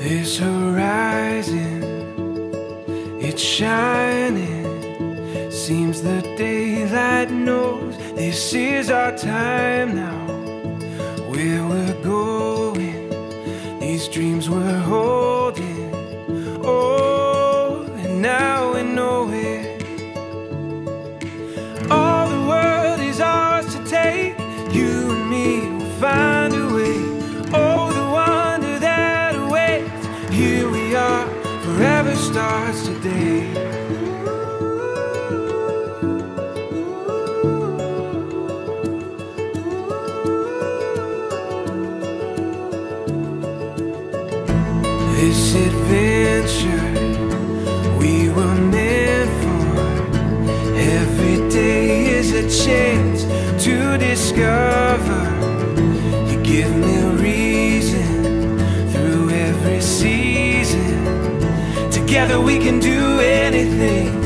This horizon, it's shining. Seems the daylight knows this is our time now. Where we're going, these dreams we're holding. Starts today. This adventure we were meant for. Every day is a chance to discover. You give me Together we can do anything.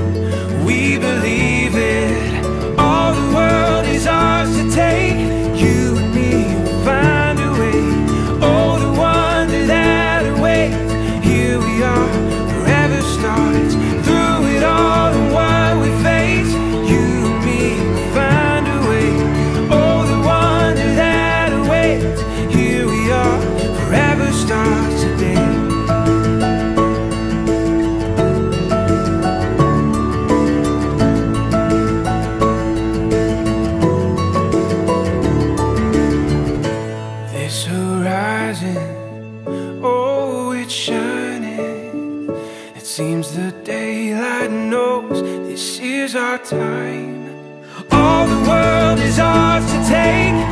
It's shining. It seems the daylight knows this is our time. All the world is ours to take.